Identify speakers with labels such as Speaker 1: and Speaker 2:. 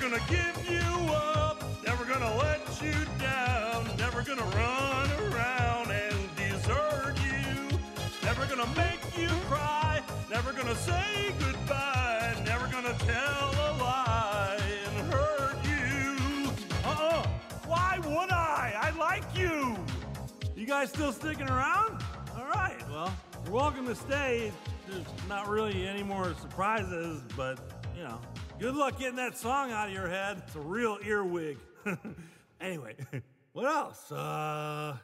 Speaker 1: gonna give you up, never gonna let you down, never gonna run around and desert you, never gonna make you cry, never gonna say goodbye, never gonna tell a lie and hurt you. Uh-uh. Why would I? I like you. You guys still sticking around? All right. Well, you're welcome to stay. There's not really any more surprises, but you know, good luck getting that song out of your head. It's a real earwig. anyway, what else? Uh.